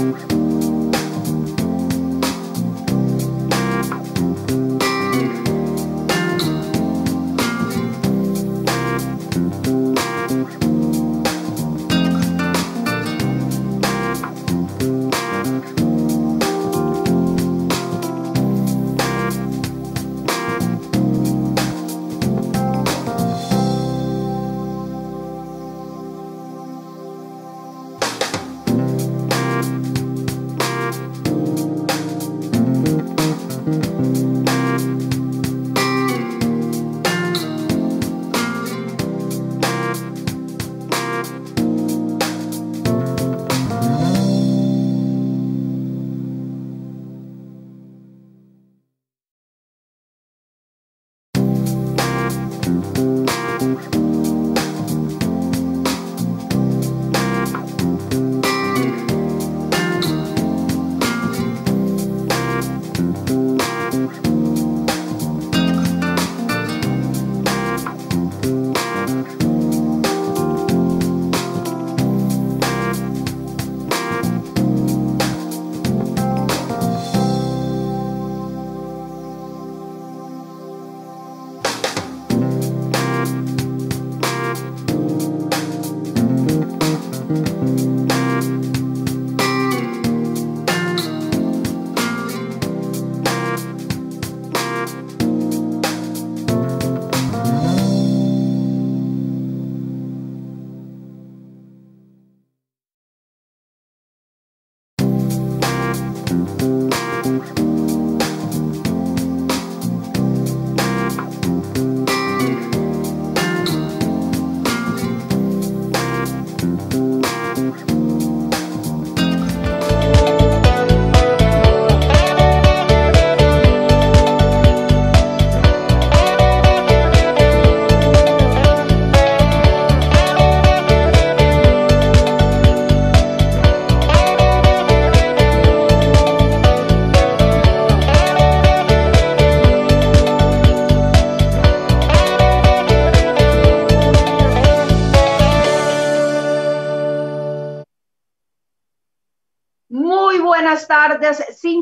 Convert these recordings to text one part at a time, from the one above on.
tardes,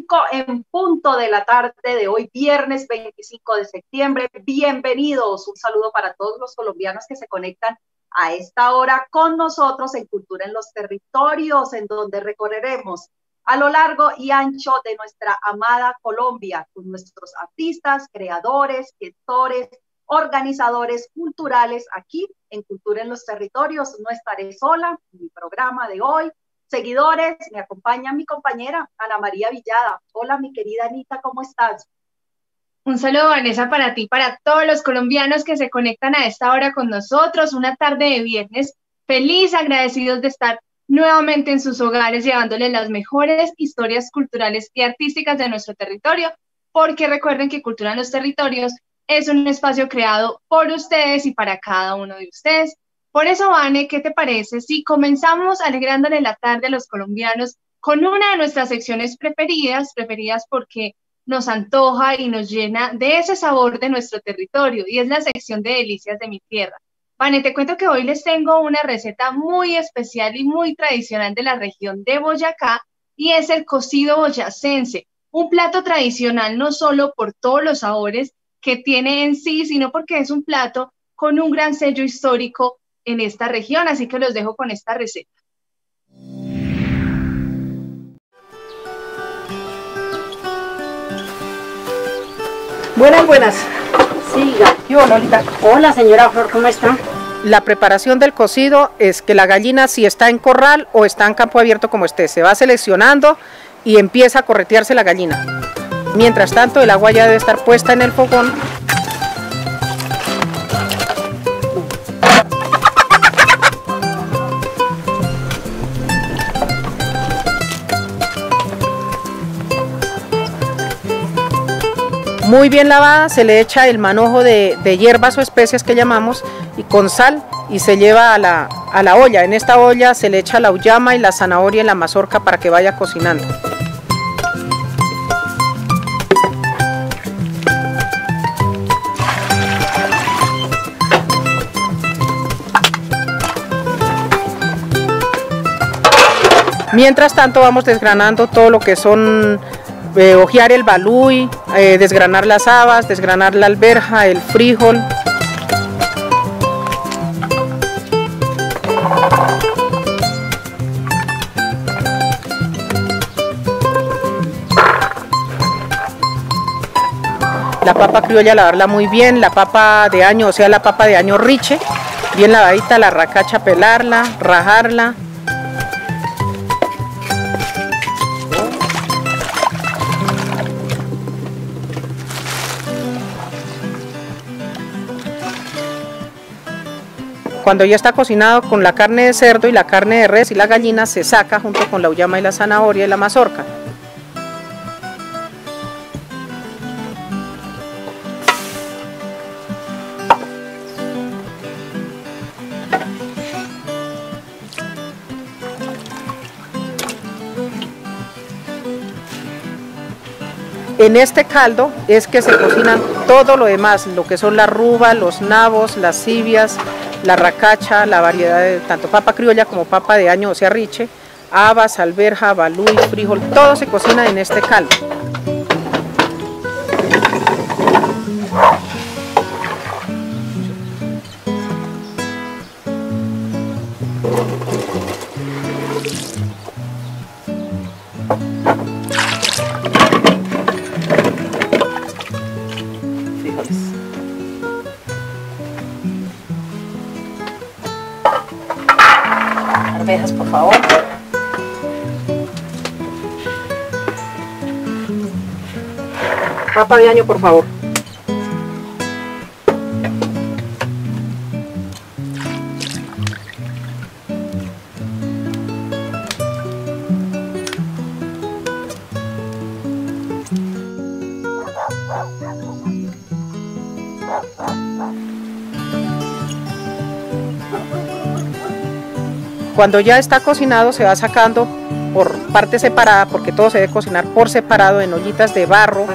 5 en punto de la tarde de hoy, viernes 25 de septiembre. Bienvenidos. Un saludo para todos los colombianos que se conectan a esta hora con nosotros en Cultura en los Territorios, en donde recorreremos a lo largo y ancho de nuestra amada Colombia, con nuestros artistas, creadores, gestores, organizadores culturales aquí en Cultura en los Territorios. No estaré sola mi programa de hoy seguidores, me acompaña mi compañera Ana María Villada. Hola, mi querida Anita, ¿cómo estás? Un saludo, Vanessa, para ti, para todos los colombianos que se conectan a esta hora con nosotros. Una tarde de viernes feliz, agradecidos de estar nuevamente en sus hogares llevándoles las mejores historias culturales y artísticas de nuestro territorio, porque recuerden que Cultura en los Territorios es un espacio creado por ustedes y para cada uno de ustedes. Por eso, Vane, ¿qué te parece si comenzamos alegrándole la tarde a los colombianos con una de nuestras secciones preferidas, preferidas porque nos antoja y nos llena de ese sabor de nuestro territorio, y es la sección de delicias de mi tierra. Vane, te cuento que hoy les tengo una receta muy especial y muy tradicional de la región de Boyacá, y es el cocido boyacense, un plato tradicional no solo por todos los sabores que tiene en sí, sino porque es un plato con un gran sello histórico en esta región, así que los dejo con esta receta. Buenas, buenas. Siga. Yo, Lolita. Hola, señora Flor, ¿cómo está? La preparación del cocido es que la gallina si está en corral o está en campo abierto como esté, se va seleccionando y empieza a corretearse la gallina. Mientras tanto, el agua ya debe estar puesta en el fogón muy bien lavada, se le echa el manojo de, hierbas o especias que llamamos y con sal y se lleva a la, a la olla. En esta olla se le echa la uyama y la zanahoria y la mazorca para que vaya cocinando. Mientras tanto vamos desgranando todo lo que son eh, ojear el baluy, eh, desgranar las habas, desgranar la alberja, el frijol. La papa criolla lavarla muy bien, la papa de año, o sea la papa de año riche, bien lavadita, la racacha pelarla, rajarla, Cuando ya está cocinado con la carne de cerdo y la carne de res y la gallina, se saca junto con la uyama y la zanahoria y la mazorca. En este caldo es que se cocinan todo lo demás, lo que son la ruba, los nabos, las cibias, la racacha, la variedad de tanto papa criolla como papa de año, o sea, riche, habas, alberja, baluy, frijol, todo se cocina en este caldo. Papa de año, por favor. Cuando ya está cocinado se va sacando por parte separada, porque todo se debe cocinar por separado en ollitas de barro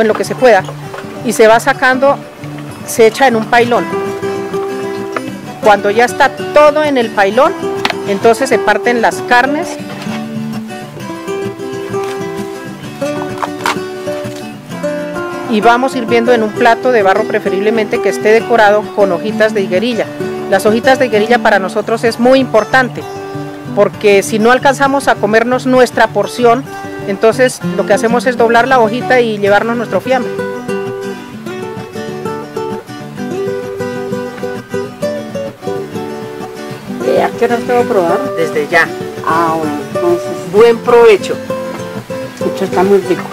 en lo que se pueda. Y se va sacando, se echa en un pailón. Cuando ya está todo en el pailón, entonces se parten las carnes y vamos hirviendo en un plato de barro preferiblemente que esté decorado con hojitas de higuerilla. Las hojitas de higuerilla para nosotros es muy importante, porque si no alcanzamos a comernos nuestra porción, entonces lo que hacemos es doblar la hojita y llevarnos nuestro fiambre. ¿A qué hora puedo probar? Desde ya. Ah, bueno, entonces... Buen provecho. Esto está muy rico.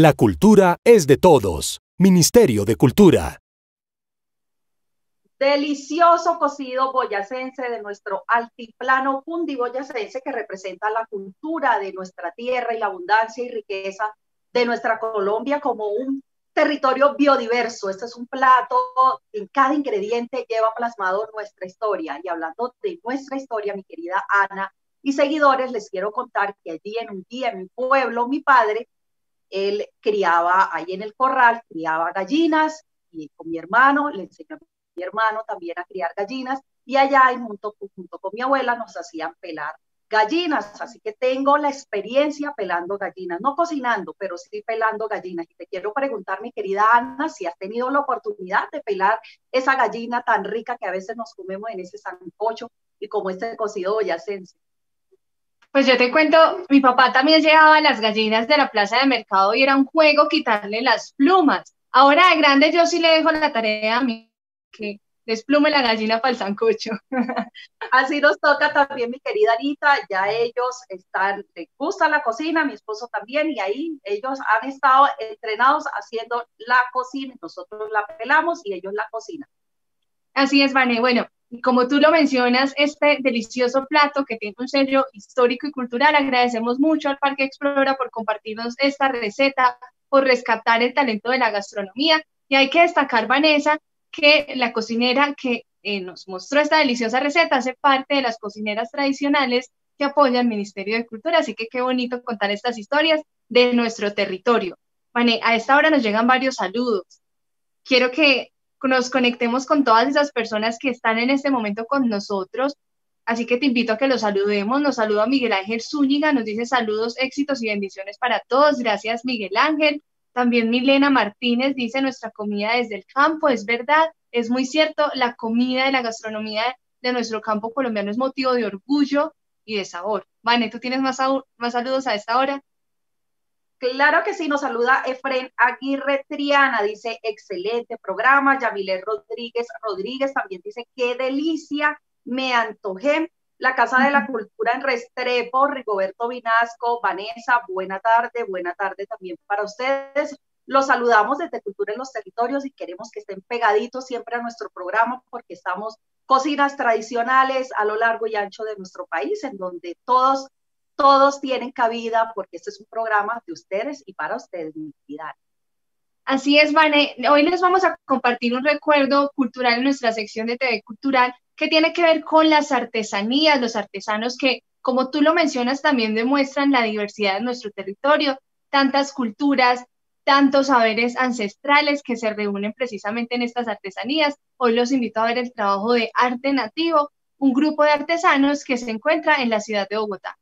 La cultura es de todos. Ministerio de Cultura. Delicioso cocido boyacense de nuestro altiplano cundiboyacense que representa la cultura de nuestra tierra y la abundancia y riqueza de nuestra Colombia como un territorio biodiverso. Este es un plato, en cada ingrediente lleva plasmado nuestra historia. Y hablando de nuestra historia, mi querida Ana y seguidores, les quiero contar que allí en un día en mi pueblo, mi padre él criaba ahí en el corral, criaba gallinas y con mi hermano, le enseñó a mi hermano también a criar gallinas y allá junto, junto con mi abuela nos hacían pelar gallinas, así que tengo la experiencia pelando gallinas, no cocinando, pero sí pelando gallinas. Y te quiero preguntar, mi querida Ana, si has tenido la oportunidad de pelar esa gallina tan rica que a veces nos comemos en ese sancocho y como este cocido boyacense. Pues yo te cuento, mi papá también llevaba las gallinas de la plaza de mercado y era un juego quitarle las plumas. Ahora de grande yo sí le dejo la tarea a mí que desplume la gallina para el sancocho. Así nos toca también, mi querida Anita, ya ellos están, les gusta la cocina, mi esposo también, y ahí ellos han estado entrenados haciendo la cocina, nosotros la pelamos y ellos la cocinan. Así es, Vane. Bueno, como tú lo mencionas, este delicioso plato que tiene un sello histórico y cultural, agradecemos mucho al Parque Explora por compartirnos esta receta, por rescatar el talento de la gastronomía. Y hay que destacar, Vanessa, que la cocinera que eh, nos mostró esta deliciosa receta hace parte de las cocineras tradicionales que apoyan el Ministerio de Cultura. Así que qué bonito contar estas historias de nuestro territorio. Vane, a esta hora nos llegan varios saludos. Quiero que nos conectemos con todas esas personas que están en este momento con nosotros. Así que te invito a que los saludemos. Nos saluda Miguel Ángel Zúñiga, nos dice saludos, éxitos y bendiciones para todos. Gracias, Miguel Ángel. También Milena Martínez dice nuestra comida desde el campo. Es verdad, es muy cierto, la comida y la gastronomía de nuestro campo colombiano es motivo de orgullo y de sabor. Vane, ¿tú tienes más, más saludos a esta hora? Claro que sí, nos saluda Efren Aguirre Triana, dice excelente programa. Yamile Rodríguez Rodríguez también dice qué delicia, me antojé. La Casa de la Cultura en Restrepo, Rigoberto Vinasco, Vanessa, buena tarde, buena tarde también para ustedes. Los saludamos desde Cultura en los Territorios y queremos que estén pegaditos siempre a nuestro programa porque estamos cocinas tradicionales a lo largo y ancho de nuestro país, en donde todos todos tienen cabida porque este es un programa de ustedes y para ustedes, mi Así es, Vane. Hoy les vamos a compartir un recuerdo cultural en nuestra sección de TV Cultural que tiene que ver con las artesanías, los artesanos que, como tú lo mencionas, también demuestran la diversidad de nuestro territorio, tantas culturas, tantos saberes ancestrales que se reúnen precisamente en estas artesanías. Hoy los invito a ver el trabajo de Arte Nativo, un grupo de artesanos que se encuentra en la ciudad de Bogotá.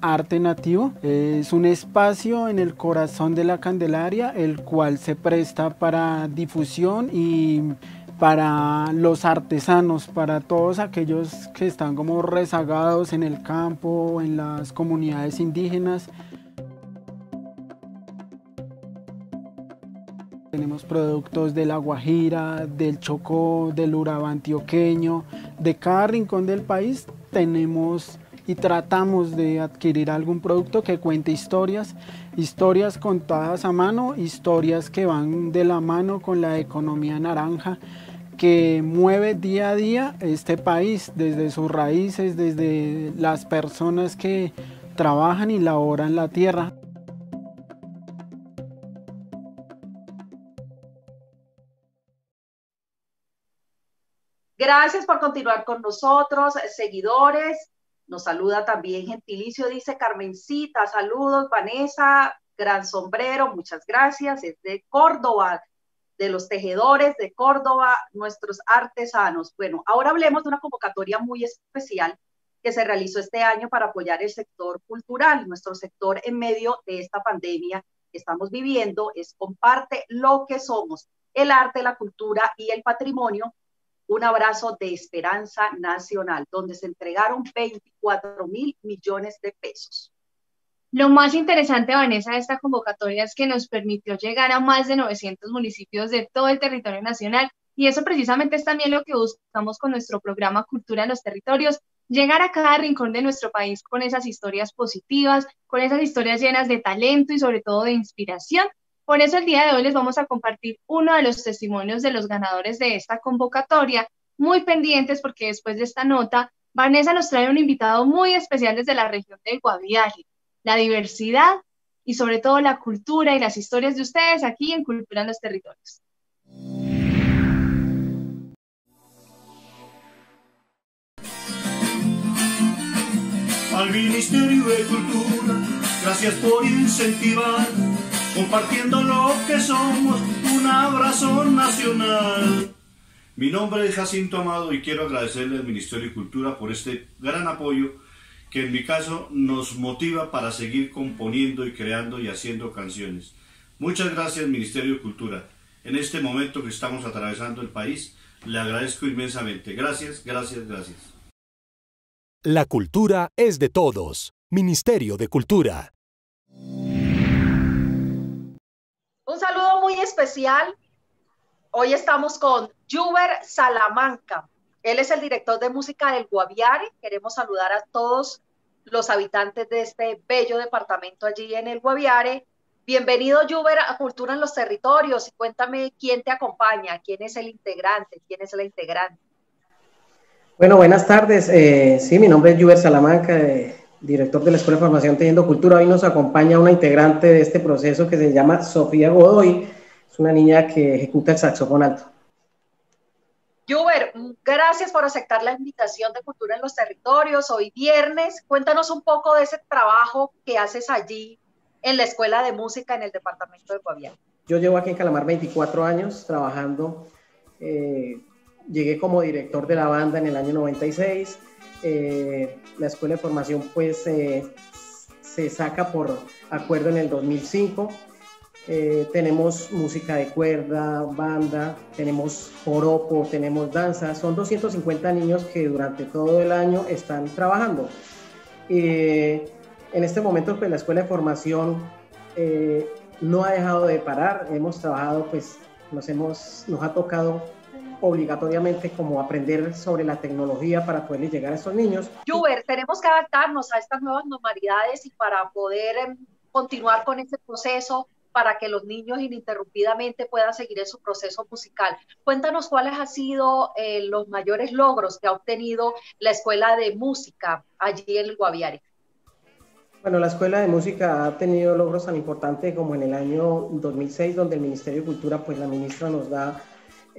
Arte Nativo es un espacio en el corazón de la Candelaria, el cual se presta para difusión y para los artesanos, para todos aquellos que están como rezagados en el campo, en las comunidades indígenas. Tenemos productos de La Guajira, del Chocó, del Urabá antioqueño, de cada rincón del país tenemos y tratamos de adquirir algún producto que cuente historias, historias contadas a mano, historias que van de la mano con la economía naranja que mueve día a día este país desde sus raíces, desde las personas que trabajan y laboran la tierra. Gracias por continuar con nosotros, seguidores. Nos saluda también Gentilicio, dice Carmencita, saludos, Vanessa, gran sombrero, muchas gracias, es de Córdoba, de los tejedores de Córdoba, nuestros artesanos. Bueno, ahora hablemos de una convocatoria muy especial que se realizó este año para apoyar el sector cultural. Nuestro sector en medio de esta pandemia que estamos viviendo es comparte lo que somos, el arte, la cultura y el patrimonio un abrazo de esperanza nacional, donde se entregaron 24 mil millones de pesos. Lo más interesante, Vanessa, de esta convocatoria es que nos permitió llegar a más de 900 municipios de todo el territorio nacional y eso precisamente es también lo que buscamos con nuestro programa Cultura en los Territorios, llegar a cada rincón de nuestro país con esas historias positivas, con esas historias llenas de talento y sobre todo de inspiración por eso el día de hoy les vamos a compartir uno de los testimonios de los ganadores de esta convocatoria, muy pendientes porque después de esta nota, Vanessa nos trae un invitado muy especial desde la región del Guaviare, la diversidad y sobre todo la cultura y las historias de ustedes aquí en Cultura en los Territorios. Al Ministerio de Cultura, gracias por incentivar compartiendo lo que somos, un abrazo nacional. Mi nombre es Jacinto Amado y quiero agradecerle al Ministerio de Cultura por este gran apoyo que en mi caso nos motiva para seguir componiendo y creando y haciendo canciones. Muchas gracias Ministerio de Cultura. En este momento que estamos atravesando el país, le agradezco inmensamente. Gracias, gracias, gracias. La cultura es de todos. Ministerio de Cultura. Un saludo muy especial. Hoy estamos con Juber Salamanca. Él es el director de música del Guaviare. Queremos saludar a todos los habitantes de este bello departamento allí en el Guaviare. Bienvenido, Juber, a Cultura en los Territorios. Y cuéntame quién te acompaña, quién es el integrante, quién es la integrante. Bueno, buenas tardes. Eh, sí, mi nombre es Juber Salamanca, eh, director de la Escuela de Formación Teniendo Cultura. Hoy nos acompaña una integrante de este proceso que se llama Sofía Godoy. Es una niña que ejecuta el saxofón alto. Juber, gracias por aceptar la invitación de Cultura en los Territorios. Hoy viernes, cuéntanos un poco de ese trabajo que haces allí en la Escuela de Música en el Departamento de Guaviare. Yo llevo aquí en Calamar 24 años trabajando. Eh, llegué como director de la banda en el año 96. Eh, la Escuela de Formación pues eh, se saca por acuerdo en el 2005 eh, tenemos música de cuerda, banda, tenemos joropo, tenemos danza. Son 250 niños que durante todo el año están trabajando. en este momento, pues la escuela de formación eh, no ha dejado de parar. Hemos trabajado, pues nos, hemos, nos ha tocado obligatoriamente como aprender sobre la tecnología para poder llegar a esos niños. Juber, tenemos que adaptarnos a estas nuevas normalidades y para poder em, continuar con ese proceso para que los niños ininterrumpidamente puedan seguir en su proceso musical. Cuéntanos cuáles han sido eh, los mayores logros que ha obtenido la Escuela de Música allí en el Guaviare. Bueno, la Escuela de Música ha tenido logros tan importantes como en el año 2006, donde el Ministerio de Cultura, pues la ministra nos da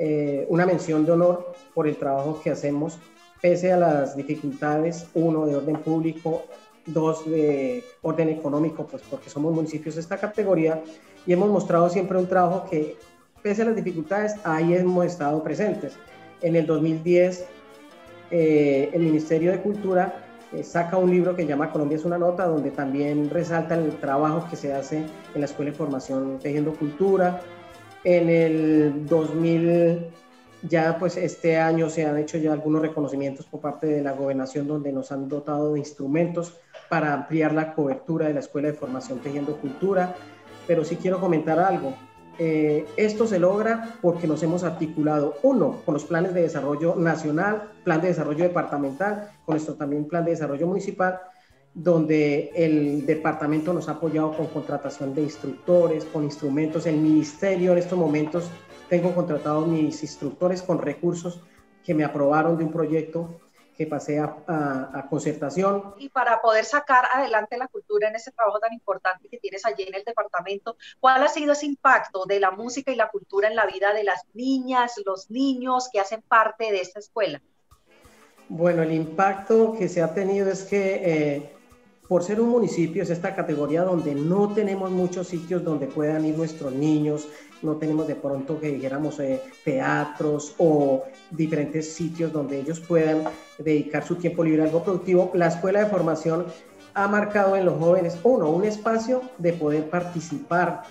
eh, una mención de honor por el trabajo que hacemos, pese a las dificultades, uno, de orden público, dos de orden económico, pues porque somos municipios de esta categoría y hemos mostrado siempre un trabajo que, pese a las dificultades, ahí hemos estado presentes. En el 2010, eh, el Ministerio de Cultura eh, saca un libro que llama Colombia es una nota, donde también resalta el trabajo que se hace en la Escuela de Formación Tejiendo Cultura. En el 2000 ya pues este año se han hecho ya algunos reconocimientos por parte de la gobernación donde nos han dotado de instrumentos para ampliar la cobertura de la Escuela de Formación Tejiendo Cultura, pero sí quiero comentar algo. Eh, esto se logra porque nos hemos articulado, uno, con los planes de desarrollo nacional, plan de desarrollo departamental, con nuestro también plan de desarrollo municipal, donde el departamento nos ha apoyado con contratación de instructores, con instrumentos. El ministerio en estos momentos tengo contratados mis instructores con recursos que me aprobaron de un proyecto que pasé a, concertación. Y para poder sacar adelante la cultura en ese trabajo tan importante que tienes allí en el departamento, ¿cuál ha sido ese impacto de la música y la cultura en la vida de las niñas, los niños que hacen parte de esta escuela? Bueno, el impacto que se ha tenido es que eh, por ser un municipio es esta categoría donde no tenemos muchos sitios donde puedan ir nuestros niños, no tenemos de pronto que dijéramos eh, teatros o diferentes sitios donde ellos puedan dedicar su tiempo libre a algo productivo. La escuela de formación ha marcado en los jóvenes, uno, un espacio de poder participar.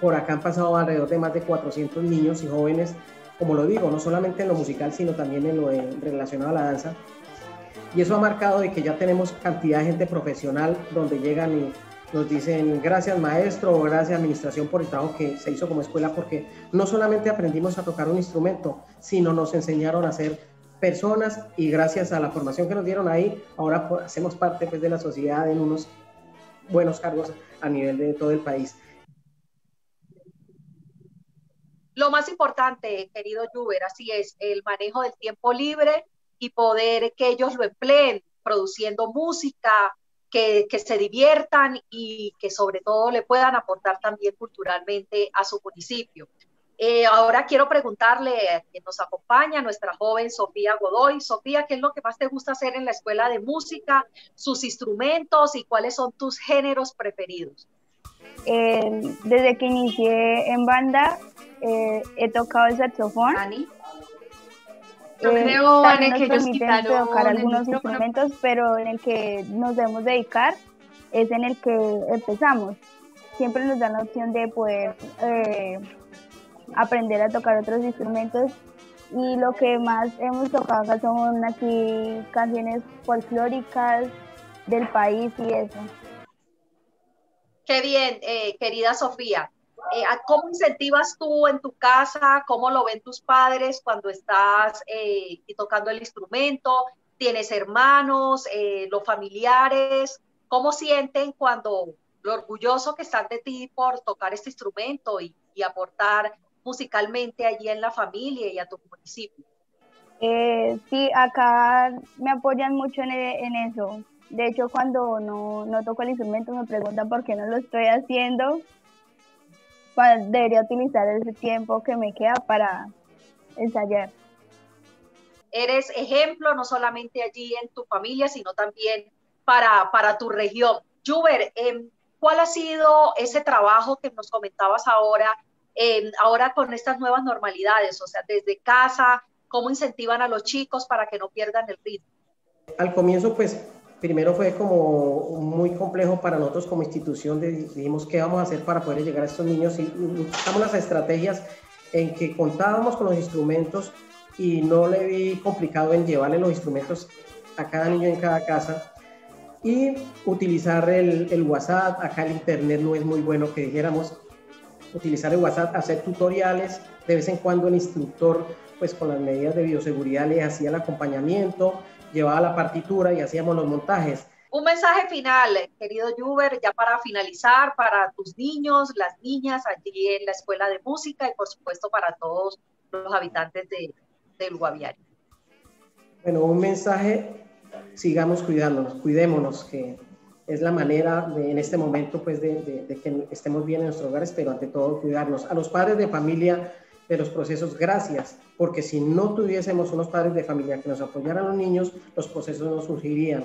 Por acá han pasado alrededor de más de 400 niños y jóvenes, como lo digo, no solamente en lo musical, sino también en lo relacionado a la danza. Y eso ha marcado de que ya tenemos cantidad de gente profesional donde llegan y nos dicen gracias maestro o gracias administración por el trabajo que se hizo como escuela, porque no solamente aprendimos a tocar un instrumento, sino nos enseñaron a ser personas y gracias a la formación que nos dieron ahí, ahora hacemos parte pues, de la sociedad en unos buenos cargos a nivel de todo el país. Lo más importante, querido Juber, así es, el manejo del tiempo libre y poder que ellos lo empleen produciendo música, que, se diviertan y que sobre todo le puedan aportar también culturalmente a su municipio. Eh, ahora quiero preguntarle a quien nos acompaña, nuestra joven Sofía Godoy. Sofía, ¿qué es lo que más te gusta hacer en la escuela de música, sus instrumentos y cuáles son tus géneros preferidos? Eh, desde que inicié en banda, eh, he tocado el saxofón. Yo eh, creo, que ellos quitaron tocar algunos instrumentos, pero en el que nos debemos dedicar es en el que empezamos. Siempre nos dan la opción de poder eh, aprender a tocar otros instrumentos y lo que más hemos tocado acá son aquí canciones folclóricas del país y eso. Qué bien, eh, querida Sofía. Eh, ¿Cómo incentivas tú en tu casa? ¿Cómo lo ven tus padres cuando estás eh, tocando el instrumento? tienes hermanos, eh, los familiares, ¿cómo sienten cuando lo orgulloso que están de ti por tocar este instrumento y, aportar musicalmente allí en la familia y a tu municipio? Eh, sí, acá me apoyan mucho en, en eso. De hecho, cuando no, no, toco el instrumento me preguntan por qué no lo estoy haciendo. Debería utilizar ese tiempo que me queda para ensayar. Eres ejemplo no solamente allí en tu familia, sino también para, para tu región. Juber, em, ¿cuál ha sido ese trabajo que nos comentabas ahora, em, ahora con estas nuevas normalidades? O sea, desde casa, ¿cómo incentivan a los chicos para que no pierdan el ritmo? Al comienzo, pues primero fue como muy complejo para nosotros como institución, dijimos qué vamos a hacer para poder llegar a estos niños y buscamos las estrategias en que contábamos con los instrumentos y no le vi complicado en llevarle los instrumentos a cada niño en cada casa. Y utilizar el, el WhatsApp, acá el internet no es muy bueno que dijéramos, utilizar el WhatsApp, hacer tutoriales, de vez en cuando el instructor pues con las medidas de bioseguridad le hacía el acompañamiento, llevaba la partitura y hacíamos los montajes. Un mensaje final, querido Juber, ya para finalizar, para tus niños, las niñas allí en la escuela de música y por supuesto para todos los habitantes de, del Guaviare. Bueno, un mensaje, sigamos cuidándonos, cuidémonos, que es la manera de, en este momento pues de, de que estemos bien en nuestros hogares, pero ante todo cuidarnos. A los padres de familia, de los procesos, gracias, porque si no tuviésemos unos padres de familia que nos apoyaran a los niños, los procesos no surgirían.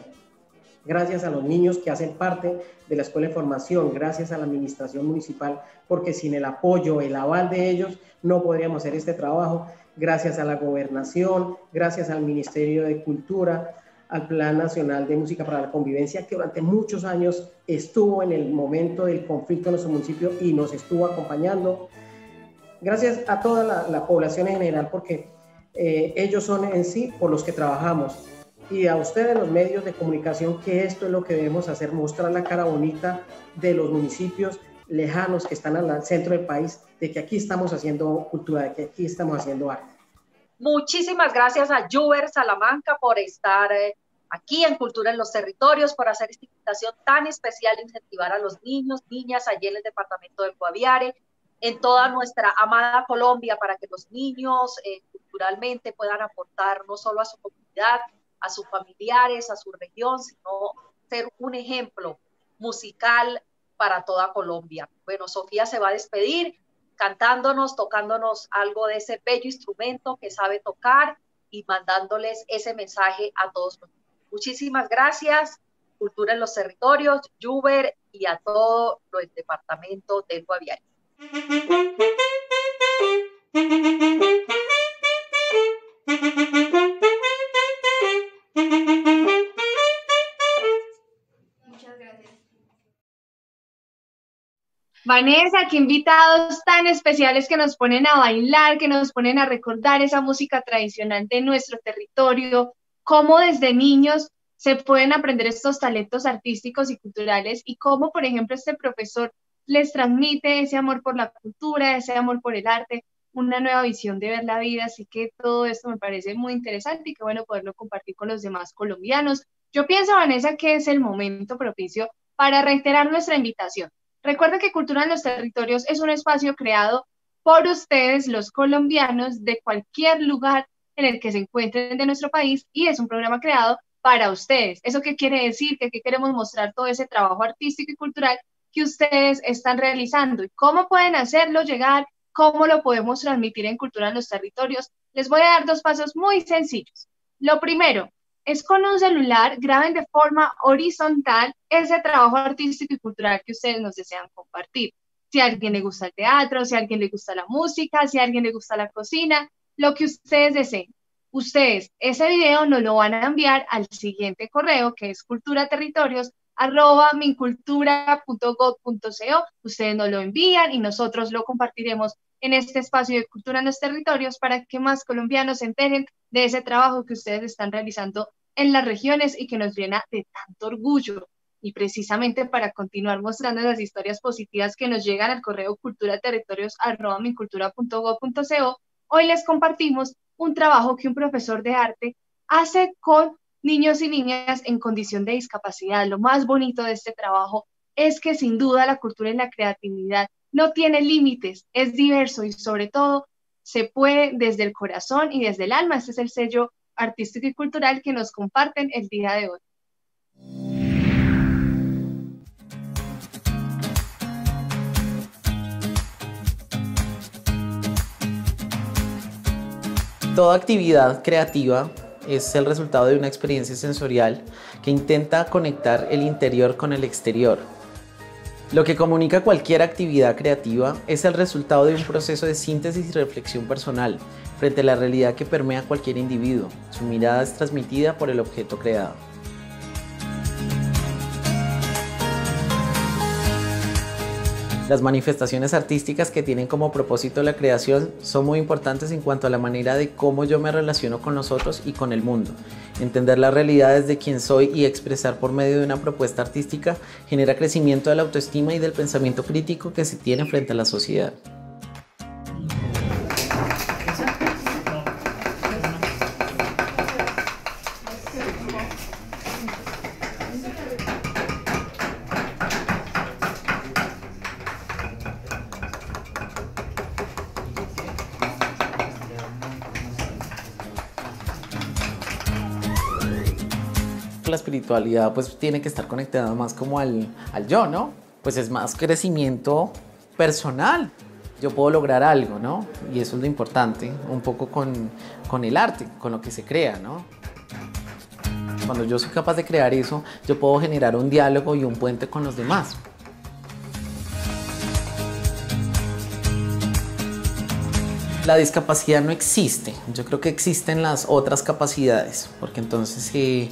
Gracias a los niños que hacen parte de la escuela de formación, gracias a la administración municipal, porque sin el apoyo, el aval de ellos, no podríamos hacer este trabajo. Gracias a la gobernación, gracias al Ministerio de Cultura, al Plan Nacional de Música para la Convivencia, que durante muchos años estuvo en el momento del conflicto en nuestro municipio y nos estuvo acompañando gracias a toda la, población en general, porque eh, ellos son en sí por los que trabajamos. Y a ustedes, los medios de comunicación, que esto es lo que debemos hacer, mostrar la cara bonita de los municipios lejanos que están al centro del país, de que aquí estamos haciendo cultura, de que aquí estamos haciendo arte. Muchísimas gracias a Juber Salamanca por estar eh, aquí en Cultura en los Territorios, por hacer esta invitación tan especial, incentivar a los niños, niñas allí en el departamento del Guaviare, en toda nuestra amada Colombia para que los niños eh, culturalmente puedan aportar no solo a su comunidad, a sus familiares, a su región, sino ser un ejemplo musical para toda Colombia. Bueno, Sofía se va a despedir cantándonos, tocándonos algo de ese bello instrumento que sabe tocar y mandándoles ese mensaje a todos. Muchísimas gracias. Cultura en los territorios, Juber y a todo el departamento del Guaviare. Muchas gracias. Vanessa, qué invitados tan especiales que nos ponen a bailar, que nos ponen a recordar esa música tradicional de nuestro territorio, cómo desde niños se pueden aprender estos talentos artísticos y culturales y cómo, por ejemplo, este profesor les transmite ese amor por la cultura, ese amor por el arte, una nueva visión de ver la vida, así que todo esto me parece muy interesante y qué bueno poderlo compartir con los demás colombianos. Yo pienso, Vanessa, que es el momento propicio para reiterar nuestra invitación. Recuerda que Cultura en los Territorios es un espacio creado por ustedes, los colombianos, de cualquier lugar en el que se encuentren de nuestro país y es un programa creado para ustedes. ¿Eso qué quiere decir? Que aquí queremos mostrar todo ese trabajo artístico y cultural que ustedes están realizando y cómo pueden hacerlo llegar, cómo lo podemos transmitir en Cultura en los Territorios. Les voy a dar dos pasos muy sencillos. Lo primero es con un celular, graben de forma horizontal ese trabajo artístico y cultural que ustedes nos desean compartir. Si a alguien le gusta el teatro, si a alguien le gusta la música, si a alguien le gusta la cocina, lo que ustedes deseen. Ustedes ese video nos lo van a enviar al siguiente correo que es culturaterritorios arroba mincultura.gov.co. Ustedes nos lo envían y nosotros lo compartiremos en este espacio de cultura en los territorios para que más colombianos se enteren de ese trabajo que ustedes están realizando en las regiones y que nos llena de tanto orgullo. Y precisamente para continuar mostrando las historias positivas que nos llegan al correo culturaterritorios.mincultura.gov.co, hoy les compartimos un trabajo que un profesor de arte hace con niños y niñas en condición de discapacidad. Lo más bonito de este trabajo es que sin duda la cultura y la creatividad no tiene límites, es diverso y sobre todo se puede desde el corazón y desde el alma. Este es el sello artístico y cultural que nos comparten el día de hoy. Toda actividad creativa es el resultado de una experiencia sensorial que intenta conectar el interior con el exterior. Lo que comunica cualquier actividad creativa es el resultado de un proceso de síntesis y reflexión personal frente a la realidad que permea cualquier individuo. Su mirada es transmitida por el objeto creado. Las manifestaciones artísticas que tienen como propósito la creación son muy importantes en cuanto a la manera de cómo yo me relaciono con nosotros y con el mundo. Entender las realidades de quién soy y expresar por medio de una propuesta artística genera crecimiento de la autoestima y del pensamiento crítico que se tiene frente a la sociedad. Pues tiene que estar conectada más como al, al yo, ¿no? Pues es más crecimiento personal. Yo puedo lograr algo, ¿no? Y eso es lo importante, un poco con, con el arte, con lo que se crea, ¿no? Cuando yo soy capaz de crear eso, yo puedo generar un diálogo y un puente con los demás. La discapacidad no existe, yo creo que existen las otras capacidades, porque entonces eh,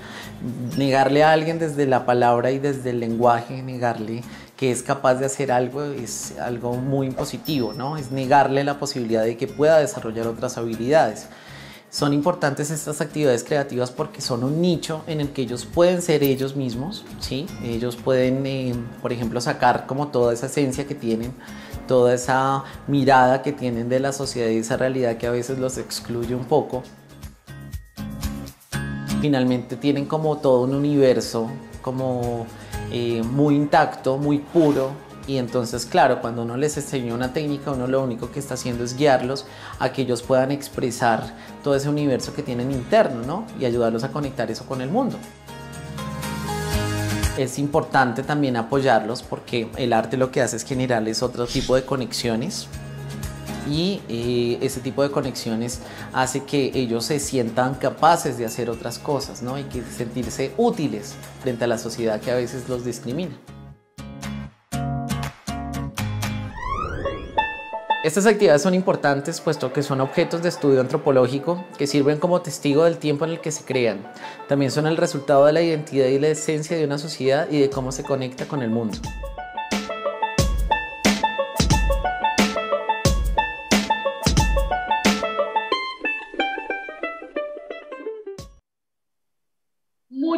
negarle a alguien desde la palabra y desde el lenguaje, negarle que es capaz de hacer algo es algo muy impositivo, ¿no? Es negarle la posibilidad de que pueda desarrollar otras habilidades. Son importantes estas actividades creativas porque son un nicho en el que ellos pueden ser ellos mismos, ¿sí? Ellos pueden, eh, por ejemplo, sacar como toda esa esencia que tienen toda esa mirada que tienen de la sociedad y esa realidad que a veces los excluye un poco. Finalmente tienen como todo un universo como eh, muy intacto, muy puro, y entonces, claro, cuando uno les enseña una técnica, uno lo único que está haciendo es guiarlos a que ellos puedan expresar todo ese universo que tienen interno, ¿no? Y ayudarlos a conectar eso con el mundo es importante también apoyarlos porque el arte lo que hace es generarles otro tipo de conexiones y eh, ese tipo de conexiones hace que ellos se sientan capaces de hacer otras cosas ¿no? y que sentirse útiles frente a la sociedad que a veces los discrimina. Estas actividades son importantes puesto que son objetos de estudio antropológico que sirven como testigo del tiempo en el que se crean. También son el resultado de la identidad y la esencia de una sociedad y de cómo se conecta con el mundo.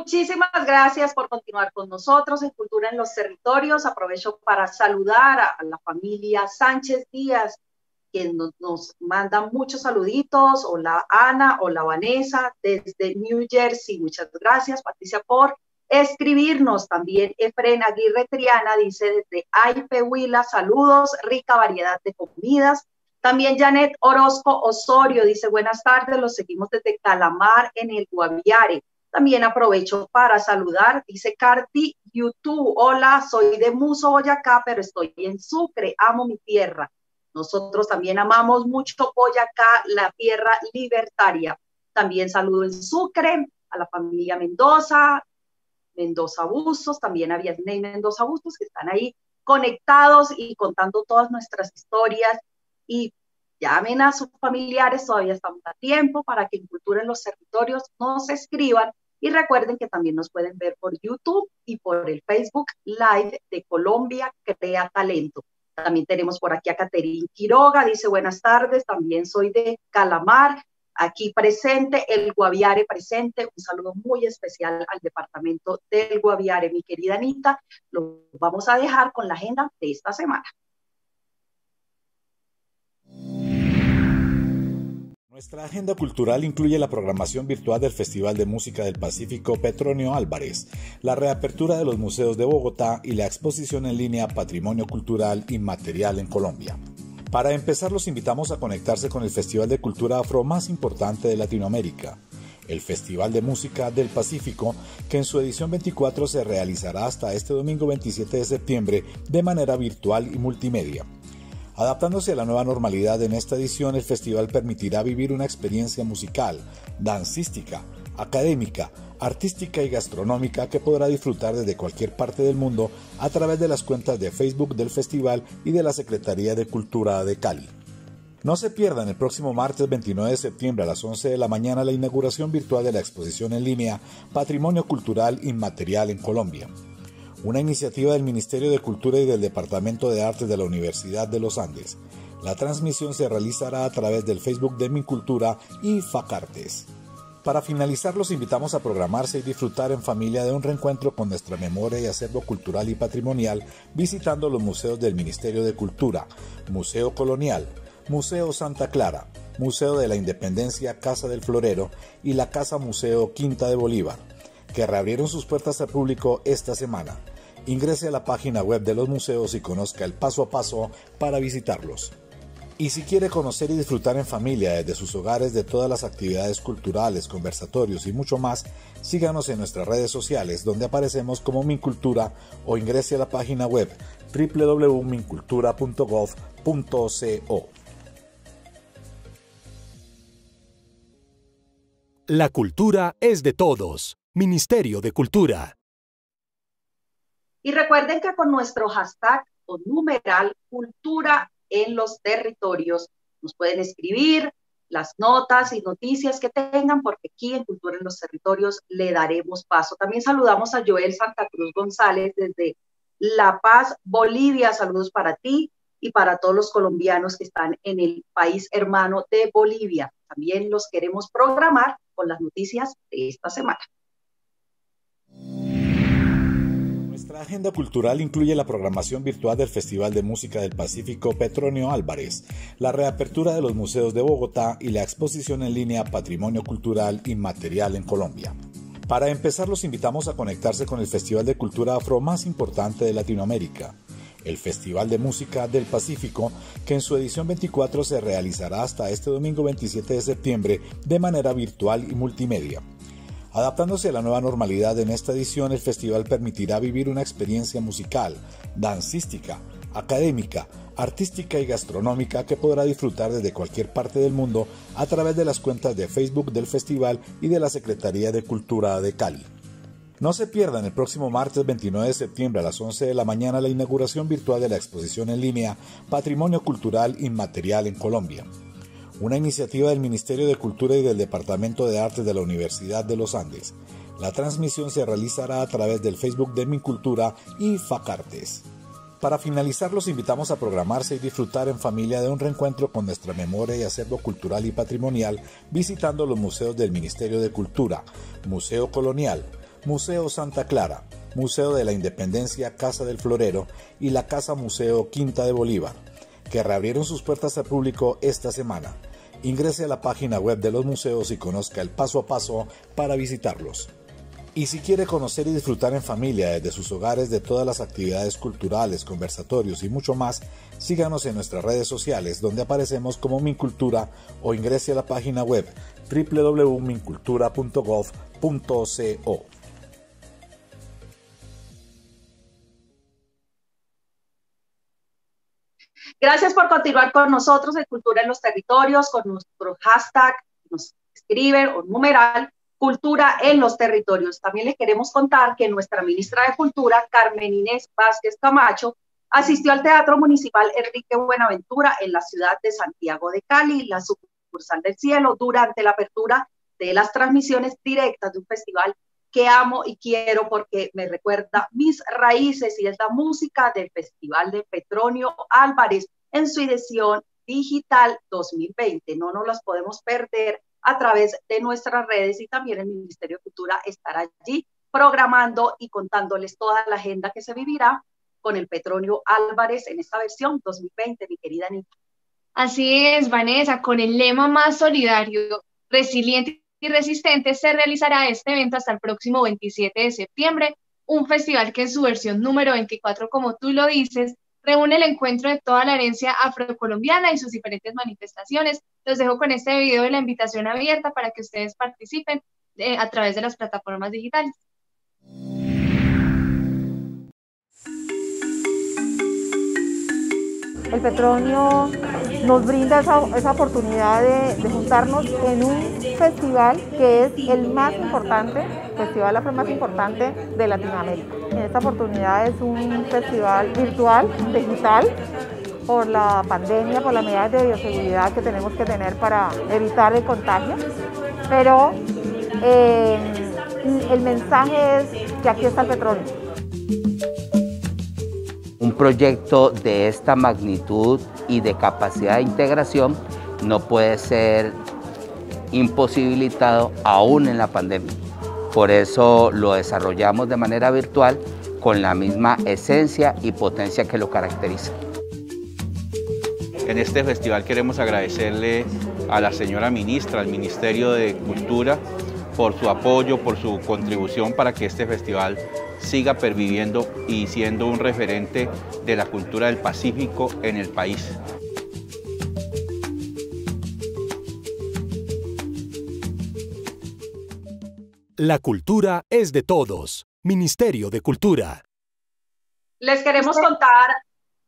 Muchísimas gracias por continuar con nosotros en Cultura en los Territorios. Aprovecho para saludar a la familia Sánchez Díaz, quien nos, nos manda muchos saluditos. Hola Ana, hola Vanessa, desde New Jersey. Muchas gracias, Patricia, por escribirnos. También Efren Aguirre Triana dice desde Aipe Huila, saludos, rica variedad de comidas. También Janet Orozco Osorio dice buenas tardes, los seguimos desde Calamar en el Guaviare. También aprovecho para saludar, dice Carti YouTube, hola, soy de Muso, Boyacá, pero estoy en Sucre, amo mi tierra. Nosotros también amamos mucho Boyacá, la tierra libertaria. También saludo en Sucre a la familia Mendoza, Mendoza Bustos, también había Mendoza Bustos que están ahí conectados y contando todas nuestras historias y llamen a sus familiares, todavía estamos a tiempo para que en Cultura en los Territorios nos escriban y recuerden que también nos pueden ver por YouTube y por el Facebook Live de Colombia Crea Talento. También tenemos por aquí a Caterín Quiroga, dice buenas tardes, también soy de Calamar, aquí presente, el Guaviare presente, un saludo muy especial al departamento del Guaviare, mi querida Anita, lo vamos a dejar con la agenda de esta semana. Nuestra agenda cultural incluye la programación virtual del Festival de Música del Pacífico Petronio Álvarez, la reapertura de los museos de Bogotá y la exposición en línea Patrimonio Cultural Inmaterial en Colombia. Para empezar, los invitamos a conectarse con el Festival de Cultura Afro más importante de Latinoamérica, el Festival de Música del Pacífico, que en su edición 24 se realizará hasta este domingo 27 de septiembre de manera virtual y multimedia. Adaptándose a la nueva normalidad en esta edición, el festival permitirá vivir una experiencia musical, dancística, académica, artística y gastronómica que podrá disfrutar desde cualquier parte del mundo a través de las cuentas de Facebook del festival y de la Secretaría de Cultura de Cali. No se pierdan el próximo martes 29 de septiembre a las 11 de la mañana la inauguración virtual de la exposición en línea Patrimonio Cultural Inmaterial en Colombia una iniciativa del Ministerio de Cultura y del Departamento de Artes de la Universidad de los Andes. La transmisión se realizará a través del Facebook de Mi Cultura y Facartes. Para finalizar, los invitamos a programarse y disfrutar en familia de un reencuentro con nuestra memoria y acervo cultural y patrimonial visitando los museos del Ministerio de Cultura, Museo Colonial, Museo Santa Clara, Museo de la Independencia Casa del Florero y la Casa Museo Quinta de Bolívar, que reabrieron sus puertas al público esta semana. Ingrese a la página web de los museos y conozca el paso a paso para visitarlos. Y si quiere conocer y disfrutar en familia desde sus hogares de todas las actividades culturales, conversatorios y mucho más, síganos en nuestras redes sociales donde aparecemos como Mincultura o ingrese a la página web www.mincultura.gov.co. La cultura es de todos. Ministerio de Cultura. Y recuerden que con nuestro hashtag o numeral cultura en los territorios nos pueden escribir las notas y noticias que tengan, porque aquí en Cultura en los Territorios le daremos paso. También saludamos a Joel Santa Cruz González desde La Paz, Bolivia. Saludos para ti y para todos los colombianos que están en el país hermano de Bolivia. También los queremos programar con las noticias de esta semana. Nuestra agenda cultural incluye la programación virtual del Festival de Música del Pacífico Petronio Álvarez, la reapertura de los museos de Bogotá y la exposición en línea Patrimonio Cultural Inmaterial en Colombia. Para empezar, los invitamos a conectarse con el Festival de Cultura Afro más importante de Latinoamérica, el Festival de Música del Pacífico, que en su edición 24 se realizará hasta este domingo 27 de septiembre de manera virtual y multimedia. Adaptándose a la nueva normalidad en esta edición, el festival permitirá vivir una experiencia musical, dancística, académica, artística y gastronómica que podrá disfrutar desde cualquier parte del mundo a través de las cuentas de Facebook del festival y de la Secretaría de Cultura de Cali. No se pierdan el próximo martes 29 de septiembre a las 11 de la mañana la inauguración virtual de la exposición en línea Patrimonio Cultural Inmaterial en Colombia una iniciativa del Ministerio de Cultura y del Departamento de Artes de la Universidad de los Andes. La transmisión se realizará a través del Facebook de Mi Cultura y Facartes. Para finalizar, los invitamos a programarse y disfrutar en familia de un reencuentro con nuestra memoria y acervo cultural y patrimonial visitando los museos del Ministerio de Cultura, Museo Colonial, Museo Santa Clara, Museo de la Independencia Casa del Florero y la Casa Museo Quinta de Bolívar, que reabrieron sus puertas al público esta semana ingrese a la página web de los museos y conozca el paso a paso para visitarlos. Y si quiere conocer y disfrutar en familia desde sus hogares de todas las actividades culturales, conversatorios y mucho más, síganos en nuestras redes sociales donde aparecemos como Mincultura o ingrese a la página web www.mincultura.gov.co. Gracias por continuar con nosotros en Cultura en los Territorios, con nuestro hashtag, nos escriben o numeral, Cultura en los Territorios. También les queremos contar que nuestra ministra de Cultura, Carmen Inés Vázquez Camacho, asistió al Teatro Municipal Enrique Buenaventura en la ciudad de Santiago de Cali, la sucursal del cielo, durante la apertura de las transmisiones directas de un festival que amo y quiero porque me recuerda mis raíces y es la música del Festival de Petronio Álvarez en su edición digital 2020. No nos las podemos perder a través de nuestras redes y también el Ministerio de Cultura estará allí programando y contándoles toda la agenda que se vivirá con el Petronio Álvarez en esta versión 2020, mi querida Anita. Así es, Vanessa, con el lema más solidario, resiliente y resistente, se realizará este evento hasta el próximo 27 de septiembre, un festival que en su versión número 24, como tú lo dices, reúne el encuentro de toda la herencia afrocolombiana y sus diferentes manifestaciones. Los dejo con este video de la invitación abierta para que ustedes participen eh, a través de las plataformas digitales. El Petronio nos brinda esa, oportunidad de, juntarnos en un festival que es el más importante, festival afro más importante de Latinoamérica. En esta oportunidad es un festival virtual, digital, por la pandemia, por las medidas de bioseguridad que tenemos que tener para evitar el contagio, pero eh, el mensaje es que aquí está el petróleo un proyecto de esta magnitud y de capacidad de integración no puede ser imposibilitado aún en la pandemia. Por eso lo desarrollamos de manera virtual con la misma esencia y potencia que lo caracteriza. En este festival queremos agradecerle a la señora ministra, al Ministerio de Cultura, por su apoyo, por su contribución para que este festival siga perviviendo y siendo un referente de la cultura del Pacífico en el país. La cultura es de todos. Ministerio de Cultura. Les queremos contar,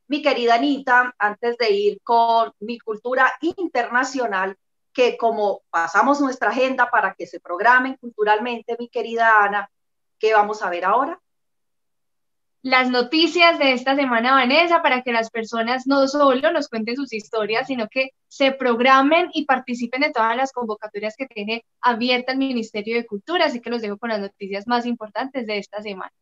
mi querida Anita, antes de ir con mi cultura internacional, que como pasamos nuestra agenda para que se programen culturalmente, mi querida Ana, ¿qué vamos a ver ahora? Las noticias de esta semana, Vanessa, para que las personas no solo nos cuenten sus historias, sino que se programen y participen de todas las convocatorias que tiene abierta el Ministerio de Cultura. Así que los dejo con las noticias más importantes de esta semana.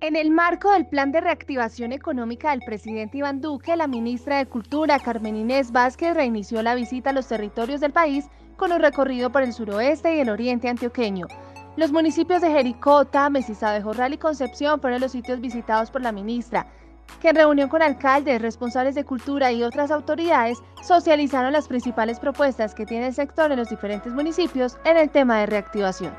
En el marco del plan de reactivación económica del presidente Iván Duque, la ministra de Cultura, Carmen Inés Vázquez, reinició la visita a los territorios del país con un recorrido por el suroeste y el oriente antioqueño. Los municipios de Jericó, Mesizado de Jorral y Concepción fueron los sitios visitados por la ministra, que en reunión con alcaldes, responsables de cultura y otras autoridades socializaron las principales propuestas que tiene el sector en los diferentes municipios en el tema de reactivación.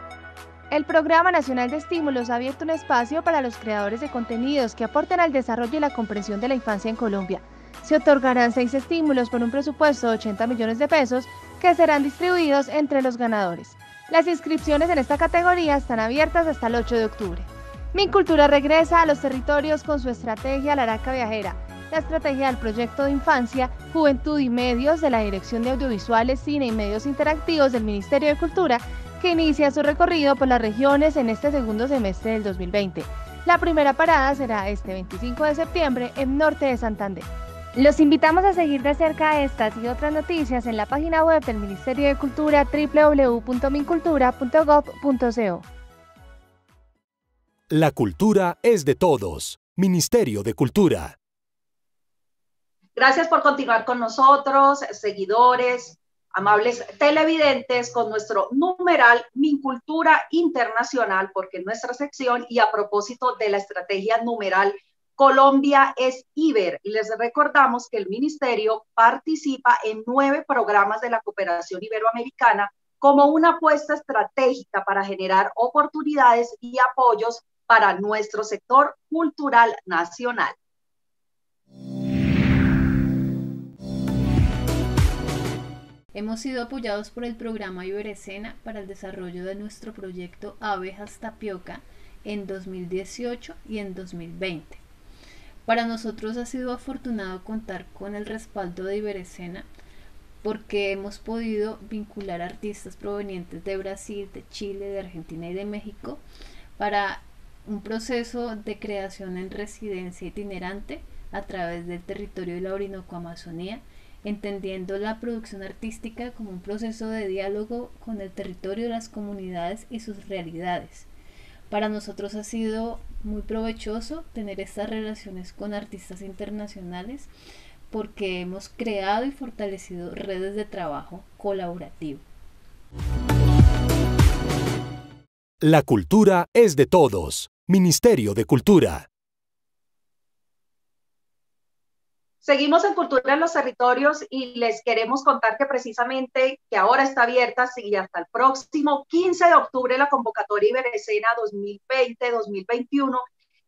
El Programa Nacional de Estímulos ha abierto un espacio para los creadores de contenidos que aporten al desarrollo y la comprensión de la infancia en Colombia. Se otorgarán seis estímulos por un presupuesto de 80 millones de pesos que serán distribuidos entre los ganadores. Las inscripciones en esta categoría están abiertas hasta el 8 de octubre. Mi Cultura regresa a los territorios con su estrategia Laraca Viajera, la estrategia del proyecto de infancia, juventud y medios de la Dirección de Audiovisuales, Cine y Medios Interactivos del Ministerio de Cultura que inicia su recorrido por las regiones en este segundo semestre del 2020. La primera parada será este 25 de septiembre en Norte de Santander. Los invitamos a seguir de cerca estas y otras noticias en la página web del Ministerio de Cultura www.mincultura.gov.co. La cultura es de todos. Ministerio de Cultura. Gracias por continuar con nosotros, seguidores, amables televidentes, con nuestro numeral Mi Cultura Internacional, porque en nuestra sección y a propósito de la estrategia numeral Colombia es IBER. Les recordamos que el ministerio participa en nueve programas de la cooperación iberoamericana como una apuesta estratégica para generar oportunidades y apoyos para nuestro sector cultural nacional. Hemos sido apoyados por el programa Iberescena para el desarrollo de nuestro proyecto Abejas Tapioca en 2018 y en 2020. Para nosotros ha sido afortunado contar con el respaldo de Iberescena porque hemos podido vincular artistas provenientes de Brasil, de Chile, de Argentina y de México para un proceso de creación en residencia itinerante a través del territorio de la Orinoco-Amazonía entendiendo la producción artística como un proceso de diálogo con el territorio, las comunidades y sus realidades. Para nosotros ha sido muy provechoso tener estas relaciones con artistas internacionales porque hemos creado y fortalecido redes de trabajo colaborativo. La cultura es de todos. Ministerio de Cultura. Seguimos en Cultura en los Territorios y les queremos contar que precisamente que ahora está abierta y hasta el próximo 15 de octubre la convocatoria Iberescena 2020-2021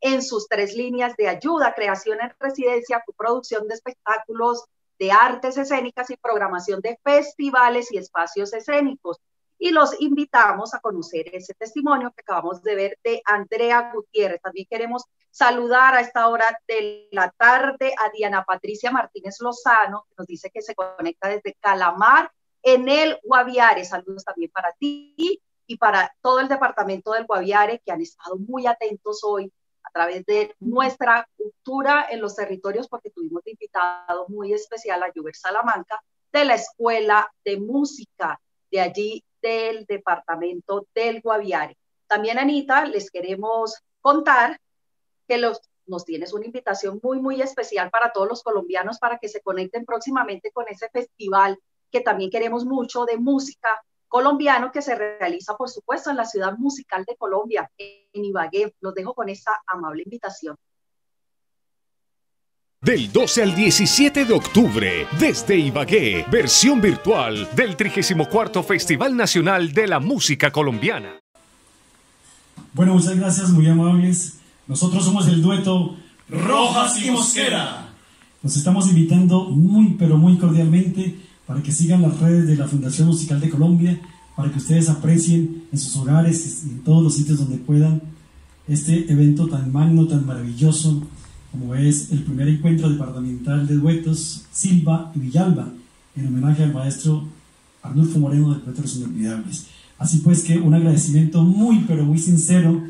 en sus tres líneas de ayuda, creación en residencia, producción de espectáculos de artes escénicas y programación de festivales y espacios escénicos y los invitamos a conocer ese testimonio que acabamos de ver de Andrea Gutiérrez. También queremos saludar a esta hora de la tarde a Diana Patricia Martínez Lozano, que nos dice que se conecta desde Calamar en el Guaviare. Saludos también para ti y para todo el departamento del Guaviare que han estado muy atentos hoy a través de nuestra cultura en los territorios, porque tuvimos de invitado muy especial a Juber Salamanca de la Escuela de Música de allí del departamento del Guaviare. También, Anita, les queremos contar que los, nos tienes una invitación muy, muy especial para todos los colombianos para que se conecten próximamente con ese festival que también queremos mucho de música colombiano que se realiza, por supuesto, en la ciudad musical de Colombia, en Ibagué. Los dejo con esa amable invitación. Del 12 al 17 de octubre, desde Ibagué, versión virtual del 34 Festival Nacional de la Música Colombiana. Bueno, muchas gracias, muy amables. Nosotros somos el dueto Rojas y Mosquera. Nos estamos invitando muy, pero muy cordialmente para que sigan las redes de la Fundación Musical de Colombia, para que ustedes aprecien en sus hogares en todos los sitios donde puedan este evento tan magno, tan maravilloso como es el primer encuentro departamental de duetos Silva y Villalba, en homenaje al maestro Arnulfo Moreno de Poetas Inolvidables. Así pues que un agradecimiento muy pero muy sincero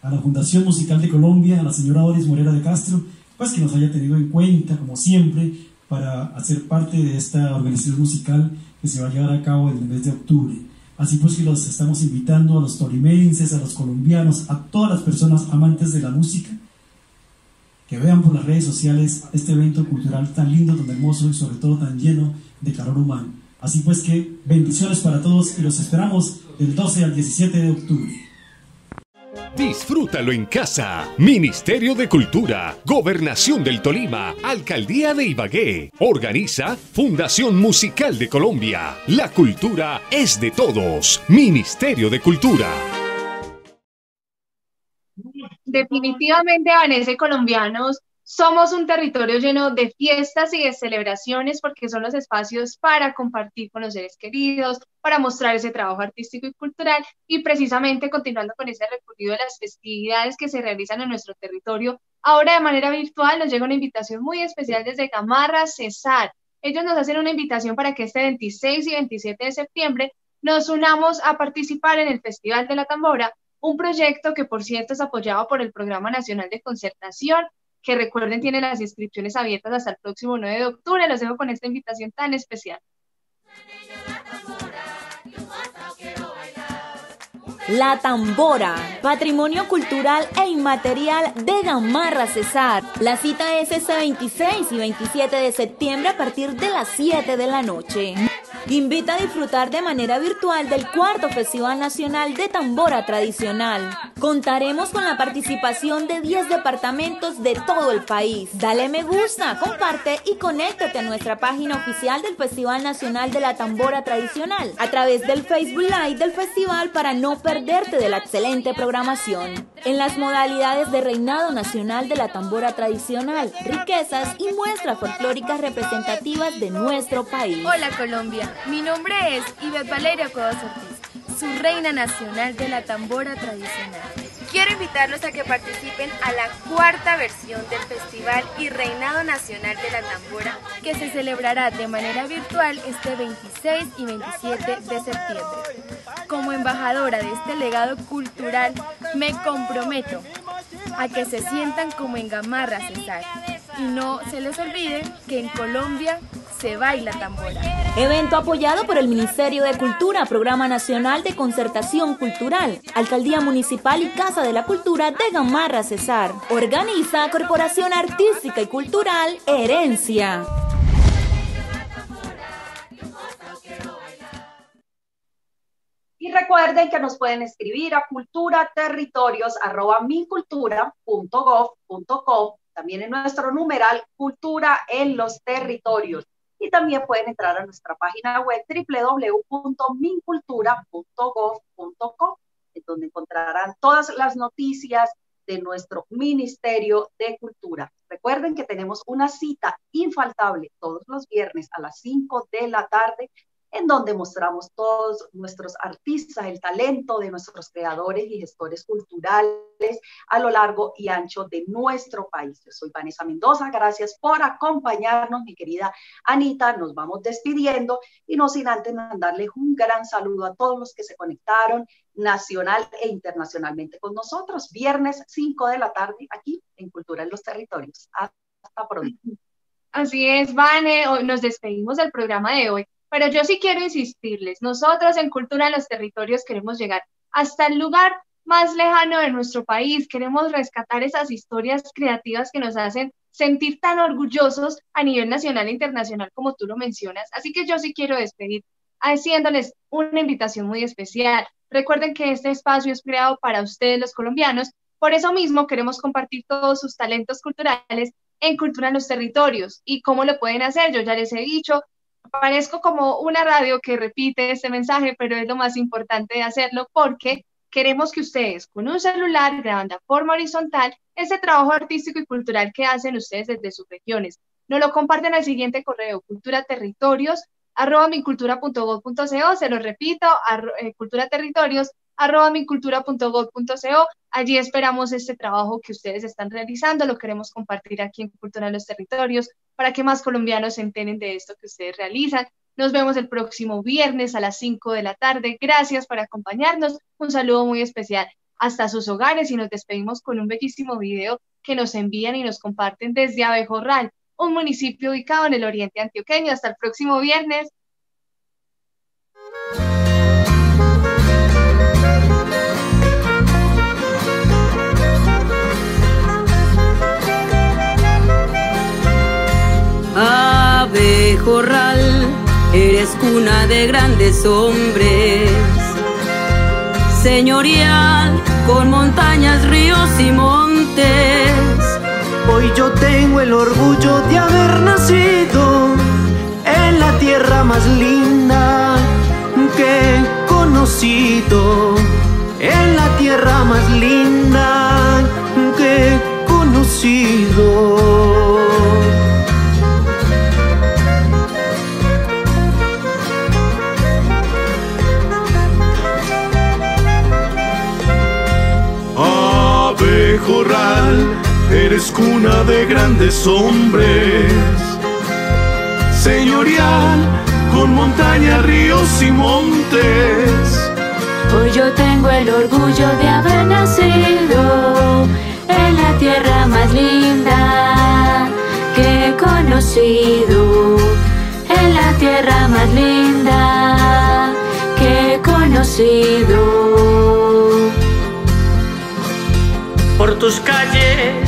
a la Fundación Musical de Colombia, a la señora Doris Morera de Castro, pues que nos haya tenido en cuenta, como siempre, para hacer parte de esta organización musical que se va a llevar a cabo en el mes de octubre. Así pues que los estamos invitando a los tolimenses, a los colombianos, a todas las personas amantes de la música, que vean por las redes sociales este evento cultural tan lindo, tan hermoso y sobre todo tan lleno de calor humano. Así pues que bendiciones para todos y los esperamos del 12 al 17 de octubre. Disfrútalo en casa. Ministerio de Cultura, Gobernación del Tolima, Alcaldía de Ibagué. Organiza Fundación Musical de Colombia. La cultura es de todos. Ministerio de Cultura definitivamente, Vanessa colombianos, somos un territorio lleno de fiestas y de celebraciones porque son los espacios para compartir con los seres queridos, para mostrar ese trabajo artístico y cultural y precisamente continuando con ese recorrido de las festividades que se realizan en nuestro territorio. Ahora de manera virtual nos llega una invitación muy especial desde Gamarra, Cesar. Ellos nos hacen una invitación para que este 26 y 27 de septiembre nos unamos a participar en el Festival de la Tambora un proyecto que por cierto es apoyado por el Programa Nacional de Concertación, que recuerden tiene las inscripciones abiertas hasta el próximo 9 de octubre. Los dejo con esta invitación tan especial. La Tambora, patrimonio cultural e inmaterial de Gamarra Cesar. La cita es este 26 y 27 de septiembre a partir de las 7 de la noche invita a disfrutar de manera virtual del cuarto Festival Nacional de Tambora Tradicional. Contaremos con la participación de 10 departamentos de todo el país. Dale me gusta, comparte y conéctate a nuestra página oficial del Festival Nacional de la Tambora Tradicional a través del Facebook Live del festival para no perderte de la excelente programación. En las modalidades de Reinado Nacional de la Tambora Tradicional, riquezas y muestras folclóricas representativas de nuestro país. Hola Colombia. Mi nombre es Ivette Valeria Cuevas Ortiz, su reina nacional de la tambora tradicional. Quiero invitarlos a que participen a la cuarta versión del Festival y Reinado Nacional de la Tambora, que se celebrará de manera virtual este 26 y 27 de septiembre. Como embajadora de este legado cultural, me comprometo a que se sientan como en Gamarra Cesar y no se les olvide que en Colombia se baila tambora. Evento apoyado por el Ministerio de Cultura, Programa Nacional de Concertación Cultural, Alcaldía Municipal y Casa de la Cultura de Gamarra Cesar. Organiza Corporación Artística y Cultural Herencia. Y recuerden que nos pueden escribir a culturaterritorios.mincultura.gov.co también en nuestro numeral Cultura en los Territorios. Y también pueden entrar a nuestra página web www.mincultura.gov.co, donde encontrarán todas las noticias de nuestro Ministerio de Cultura. Recuerden que tenemos una cita infaltable todos los viernes a las 5 de la tarde en donde mostramos todos nuestros artistas, el talento de nuestros creadores y gestores culturales a lo largo y ancho de nuestro país. Yo soy Vanessa Mendoza, gracias por acompañarnos, mi querida Anita. Nos vamos despidiendo y no sin antes mandarles un gran saludo a todos los que se conectaron nacional e internacionalmente con nosotros. Viernes 5 de la tarde aquí en Cultura en los Territorios. Hasta pronto. Así es, Vane. Nos despedimos del programa de hoy pero yo sí quiero insistirles, nosotros en Cultura en los Territorios queremos llegar hasta el lugar más lejano de nuestro país, queremos rescatar esas historias creativas que nos hacen sentir tan orgullosos a nivel nacional e internacional como tú lo mencionas. Así que yo sí quiero despedir haciéndoles una invitación muy especial. Recuerden que este espacio es creado para ustedes los colombianos, por eso mismo queremos compartir todos sus talentos culturales en Cultura en los Territorios. ¿Y cómo lo pueden hacer? Yo ya les he dicho, parezco como una radio que repite este mensaje, pero es lo más importante de hacerlo porque queremos que ustedes con un celular graban de forma horizontal ese trabajo artístico y cultural que hacen ustedes desde sus regiones. Nos lo comparten al siguiente correo, culturaterritorios, arroba mincultura.gov.co, se lo repito, eh, culturaterritorios, arroba mincultura.gov.co. Allí esperamos este trabajo que ustedes están realizando, lo queremos compartir aquí en Cultura en los Territorios para que más colombianos se enteren de esto que ustedes realizan. Nos vemos el próximo viernes a las 5 de la tarde. Gracias por acompañarnos. Un saludo muy especial hasta sus hogares y nos despedimos con un bellísimo video que nos envían y nos comparten desde Abejorral, un municipio ubicado en el oriente antioqueño. Hasta el próximo viernes. Corral, eres cuna de grandes hombres. Señorial, con montañas, ríos y montes. Hoy yo tengo el orgullo de haber nacido en la tierra más linda que he conocido. En la tierra más linda que he conocido. Eres cuna de grandes hombres. Señorial, con montañas, ríos y montes. Hoy yo tengo el orgullo de haber nacido en la tierra más linda que he conocido. En la tierra más linda que he conocido por tus calles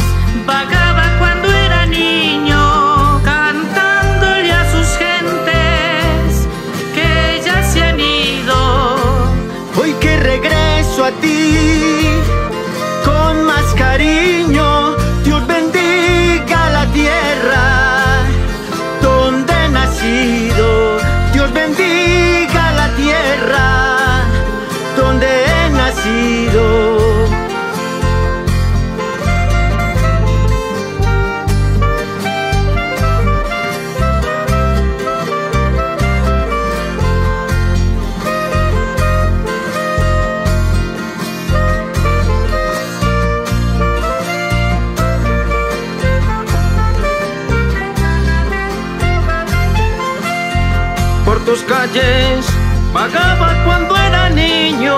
tus calles vagaba cuando era niño,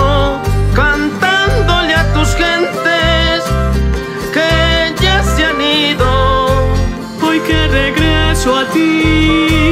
cantándole a tus gentes que ya se han ido. Hoy que regreso a ti